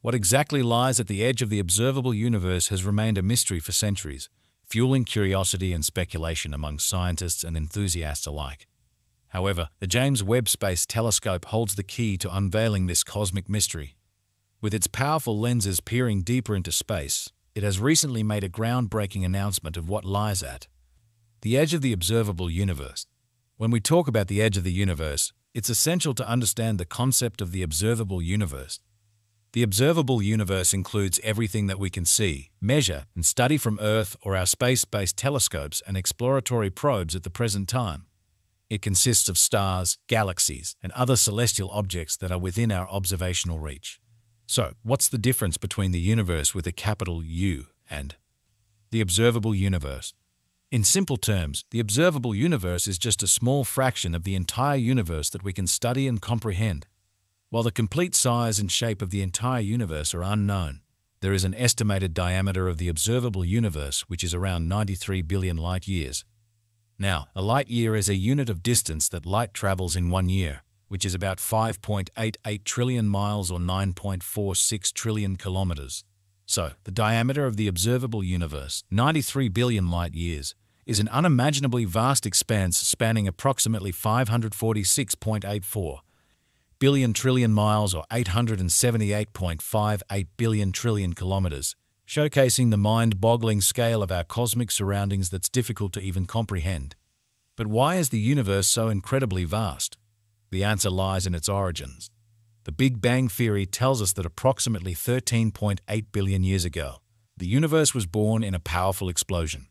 What exactly lies at the edge of the observable universe has remained a mystery for centuries, fueling curiosity and speculation among scientists and enthusiasts alike. However, the James Webb Space Telescope holds the key to unveiling this cosmic mystery. With its powerful lenses peering deeper into space, it has recently made a groundbreaking announcement of what lies at the edge of the observable universe. When we talk about the edge of the universe, it's essential to understand the concept of the observable universe. The observable universe includes everything that we can see, measure, and study from Earth or our space-based telescopes and exploratory probes at the present time. It consists of stars, galaxies, and other celestial objects that are within our observational reach. So, what's the difference between the universe with a capital U and the observable universe? In simple terms, the observable universe is just a small fraction of the entire universe that we can study and comprehend. While the complete size and shape of the entire universe are unknown, there is an estimated diameter of the observable universe which is around 93 billion light years. Now, a light year is a unit of distance that light travels in one year, which is about 5.88 trillion miles or 9.46 trillion kilometers. So, the diameter of the observable universe, 93 billion light years, is an unimaginably vast expanse spanning approximately 546.84 billion trillion miles or 878.58 billion trillion kilometers, showcasing the mind-boggling scale of our cosmic surroundings that's difficult to even comprehend. But why is the universe so incredibly vast? The answer lies in its origins. The Big Bang Theory tells us that approximately 13.8 billion years ago, the universe was born in a powerful explosion.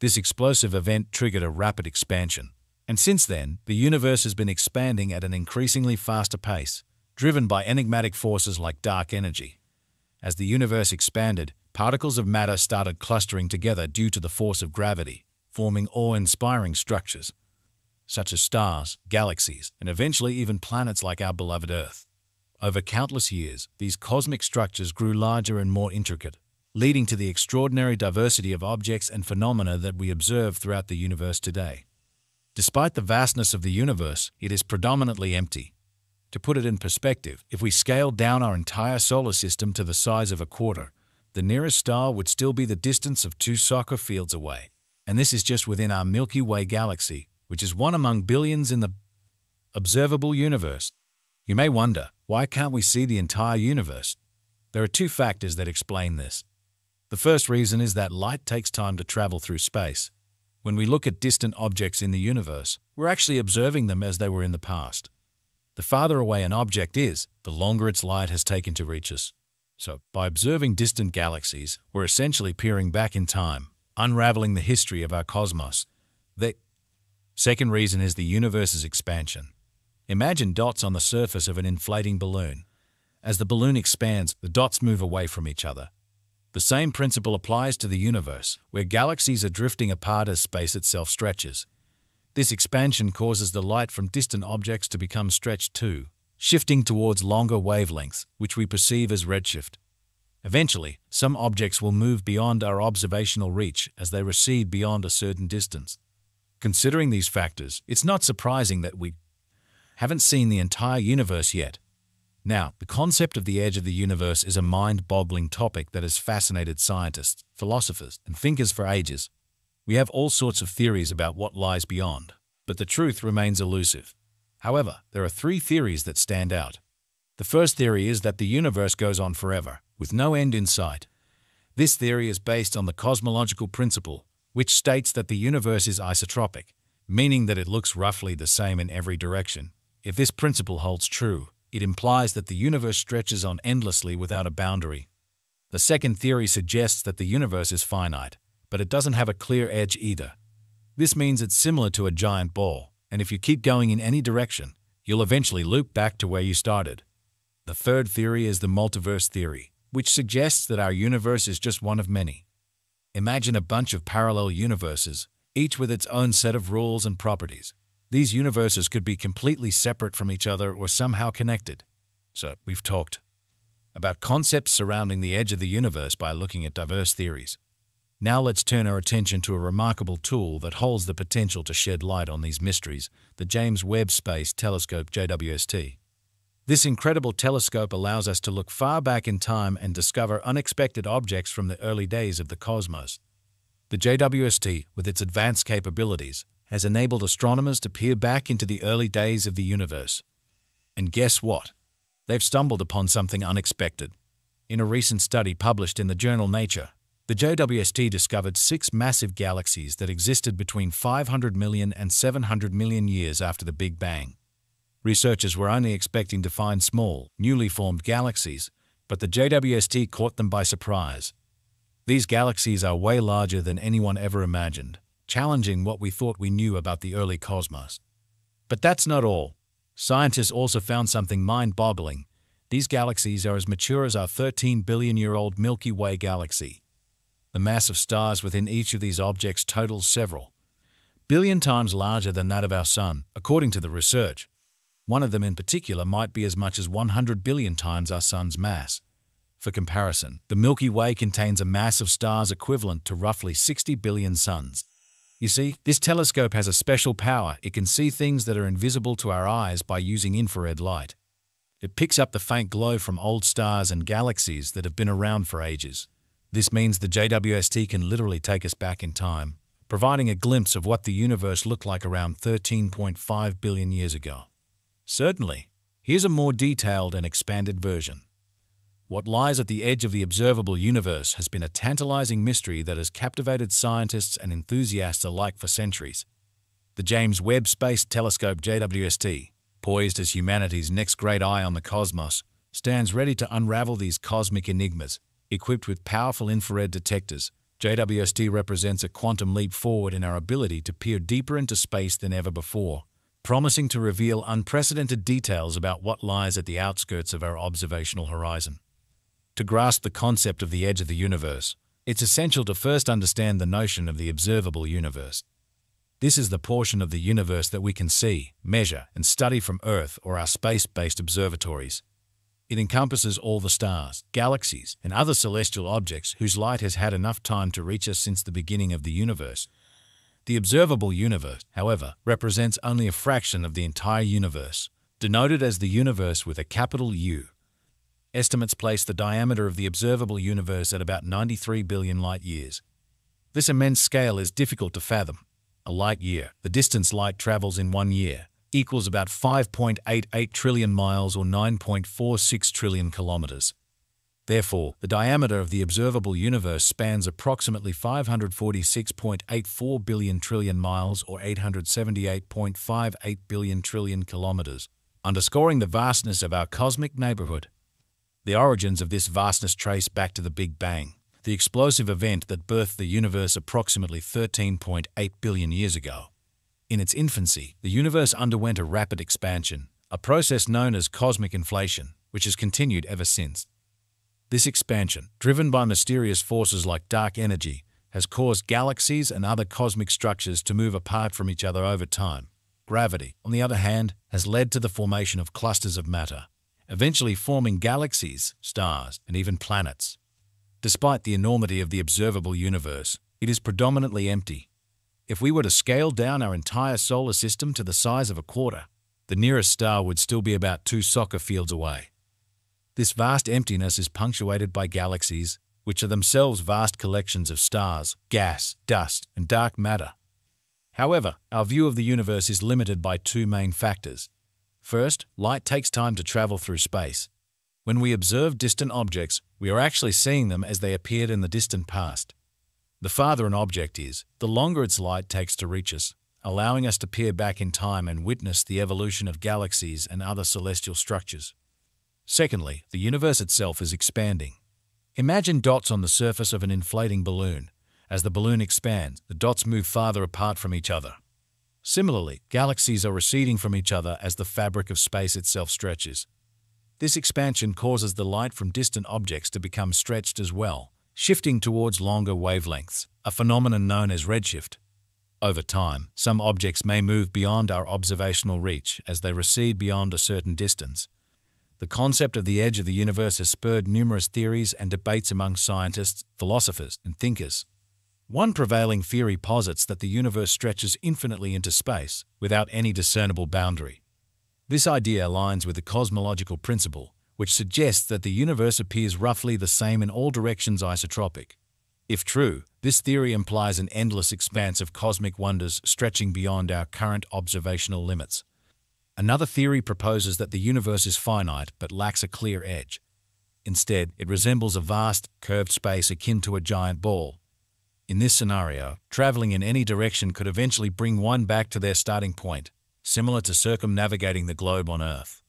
This explosive event triggered a rapid expansion. And since then, the universe has been expanding at an increasingly faster pace, driven by enigmatic forces like dark energy. As the universe expanded, particles of matter started clustering together due to the force of gravity, forming awe-inspiring structures, such as stars, galaxies, and eventually even planets like our beloved Earth. Over countless years, these cosmic structures grew larger and more intricate, leading to the extraordinary diversity of objects and phenomena that we observe throughout the universe today. Despite the vastness of the universe, it is predominantly empty. To put it in perspective, if we scaled down our entire solar system to the size of a quarter, the nearest star would still be the distance of two soccer fields away. And this is just within our Milky Way galaxy, which is one among billions in the observable universe. You may wonder, why can't we see the entire universe? There are two factors that explain this. The first reason is that light takes time to travel through space. When we look at distant objects in the universe, we're actually observing them as they were in the past. The farther away an object is, the longer its light has taken to reach us. So, by observing distant galaxies, we're essentially peering back in time, unraveling the history of our cosmos. The second reason is the universe's expansion. Imagine dots on the surface of an inflating balloon. As the balloon expands, the dots move away from each other. The same principle applies to the universe, where galaxies are drifting apart as space itself stretches. This expansion causes the light from distant objects to become stretched too, shifting towards longer wavelengths, which we perceive as redshift. Eventually, some objects will move beyond our observational reach as they recede beyond a certain distance. Considering these factors, it's not surprising that we haven't seen the entire universe yet. Now, the concept of the edge of the universe is a mind-boggling topic that has fascinated scientists, philosophers, and thinkers for ages. We have all sorts of theories about what lies beyond, but the truth remains elusive. However, there are three theories that stand out. The first theory is that the universe goes on forever, with no end in sight. This theory is based on the cosmological principle, which states that the universe is isotropic, meaning that it looks roughly the same in every direction. If this principle holds true, it implies that the universe stretches on endlessly without a boundary. The second theory suggests that the universe is finite, but it doesn't have a clear edge either. This means it's similar to a giant ball, and if you keep going in any direction, you'll eventually loop back to where you started. The third theory is the multiverse theory, which suggests that our universe is just one of many. Imagine a bunch of parallel universes, each with its own set of rules and properties. These universes could be completely separate from each other or somehow connected. So, we've talked about concepts surrounding the edge of the universe by looking at diverse theories. Now let's turn our attention to a remarkable tool that holds the potential to shed light on these mysteries, the James Webb Space Telescope JWST. This incredible telescope allows us to look far back in time and discover unexpected objects from the early days of the cosmos. The JWST, with its advanced capabilities, has enabled astronomers to peer back into the early days of the universe. And guess what? They've stumbled upon something unexpected. In a recent study published in the journal Nature, the JWST discovered six massive galaxies that existed between 500 million and 700 million years after the Big Bang. Researchers were only expecting to find small, newly formed galaxies, but the JWST caught them by surprise. These galaxies are way larger than anyone ever imagined, challenging what we thought we knew about the early cosmos. But that's not all. Scientists also found something mind-boggling. These galaxies are as mature as our 13 billion-year-old Milky Way galaxy. The mass of stars within each of these objects totals several billion times larger than that of our Sun, according to the research. One of them in particular might be as much as 100 billion times our Sun's mass. For comparison, the Milky Way contains a mass of stars equivalent to roughly 60 billion suns. You see, this telescope has a special power. It can see things that are invisible to our eyes by using infrared light. It picks up the faint glow from old stars and galaxies that have been around for ages. This means the JWST can literally take us back in time, providing a glimpse of what the universe looked like around 13.5 billion years ago. Certainly. Here's a more detailed and expanded version. What lies at the edge of the observable universe has been a tantalizing mystery that has captivated scientists and enthusiasts alike for centuries. The James Webb Space Telescope JWST, poised as humanity's next great eye on the cosmos, stands ready to unravel these cosmic enigmas. Equipped with powerful infrared detectors, JWST represents a quantum leap forward in our ability to peer deeper into space than ever before promising to reveal unprecedented details about what lies at the outskirts of our observational horizon. To grasp the concept of the edge of the universe, it's essential to first understand the notion of the observable universe. This is the portion of the universe that we can see, measure, and study from Earth or our space-based observatories. It encompasses all the stars, galaxies, and other celestial objects whose light has had enough time to reach us since the beginning of the universe the observable universe, however, represents only a fraction of the entire universe, denoted as the universe with a capital U. Estimates place the diameter of the observable universe at about 93 billion light-years. This immense scale is difficult to fathom. A light year, the distance light travels in one year, equals about 5.88 trillion miles or 9.46 trillion kilometers. Therefore, the diameter of the observable universe spans approximately 546.84 billion trillion miles or 878.58 billion trillion kilometers, underscoring the vastness of our cosmic neighborhood. The origins of this vastness trace back to the Big Bang, the explosive event that birthed the universe approximately 13.8 billion years ago. In its infancy, the universe underwent a rapid expansion, a process known as cosmic inflation, which has continued ever since. This expansion, driven by mysterious forces like dark energy, has caused galaxies and other cosmic structures to move apart from each other over time. Gravity, on the other hand, has led to the formation of clusters of matter, eventually forming galaxies, stars, and even planets. Despite the enormity of the observable universe, it is predominantly empty. If we were to scale down our entire solar system to the size of a quarter, the nearest star would still be about two soccer fields away. This vast emptiness is punctuated by galaxies, which are themselves vast collections of stars, gas, dust, and dark matter. However, our view of the universe is limited by two main factors. First, light takes time to travel through space. When we observe distant objects, we are actually seeing them as they appeared in the distant past. The farther an object is, the longer its light takes to reach us, allowing us to peer back in time and witness the evolution of galaxies and other celestial structures. Secondly, the universe itself is expanding. Imagine dots on the surface of an inflating balloon. As the balloon expands, the dots move farther apart from each other. Similarly, galaxies are receding from each other as the fabric of space itself stretches. This expansion causes the light from distant objects to become stretched as well, shifting towards longer wavelengths, a phenomenon known as redshift. Over time, some objects may move beyond our observational reach as they recede beyond a certain distance, the concept of the edge of the universe has spurred numerous theories and debates among scientists, philosophers, and thinkers. One prevailing theory posits that the universe stretches infinitely into space, without any discernible boundary. This idea aligns with the cosmological principle, which suggests that the universe appears roughly the same in all directions isotropic. If true, this theory implies an endless expanse of cosmic wonders stretching beyond our current observational limits. Another theory proposes that the universe is finite but lacks a clear edge. Instead, it resembles a vast, curved space akin to a giant ball. In this scenario, traveling in any direction could eventually bring one back to their starting point, similar to circumnavigating the globe on Earth.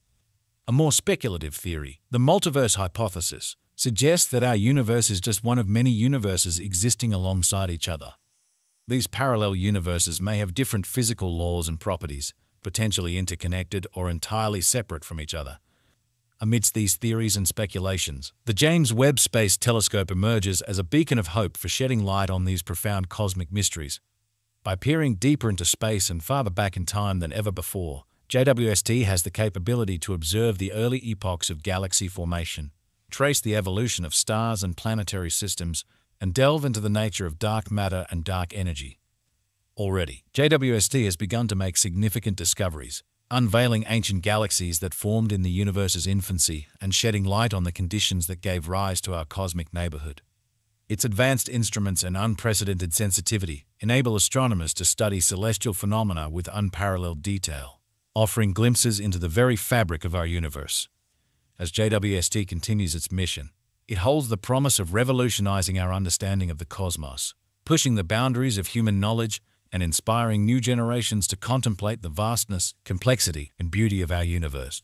A more speculative theory, the multiverse hypothesis, suggests that our universe is just one of many universes existing alongside each other. These parallel universes may have different physical laws and properties, potentially interconnected or entirely separate from each other. Amidst these theories and speculations, the James Webb Space Telescope emerges as a beacon of hope for shedding light on these profound cosmic mysteries. By peering deeper into space and farther back in time than ever before, JWST has the capability to observe the early epochs of galaxy formation, trace the evolution of stars and planetary systems, and delve into the nature of dark matter and dark energy. Already, JWST has begun to make significant discoveries, unveiling ancient galaxies that formed in the universe's infancy and shedding light on the conditions that gave rise to our cosmic neighborhood. Its advanced instruments and unprecedented sensitivity enable astronomers to study celestial phenomena with unparalleled detail, offering glimpses into the very fabric of our universe. As JWST continues its mission, it holds the promise of revolutionizing our understanding of the cosmos, pushing the boundaries of human knowledge and inspiring new generations to contemplate the vastness, complexity, and beauty of our universe.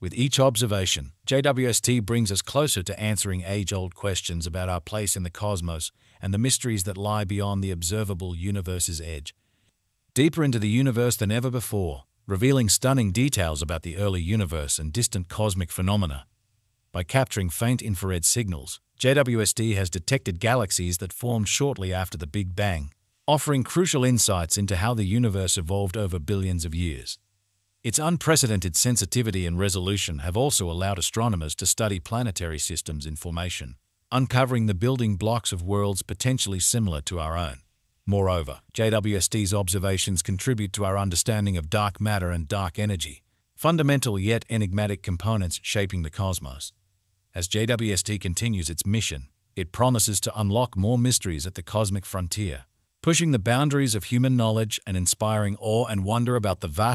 With each observation, JWST brings us closer to answering age-old questions about our place in the cosmos and the mysteries that lie beyond the observable universe's edge. Deeper into the universe than ever before, revealing stunning details about the early universe and distant cosmic phenomena. By capturing faint infrared signals, JWST has detected galaxies that formed shortly after the Big Bang, offering crucial insights into how the universe evolved over billions of years. Its unprecedented sensitivity and resolution have also allowed astronomers to study planetary systems in formation, uncovering the building blocks of worlds potentially similar to our own. Moreover, JWST's observations contribute to our understanding of dark matter and dark energy, fundamental yet enigmatic components shaping the cosmos. As JWST continues its mission, it promises to unlock more mysteries at the cosmic frontier, pushing the boundaries of human knowledge and inspiring awe and wonder about the vast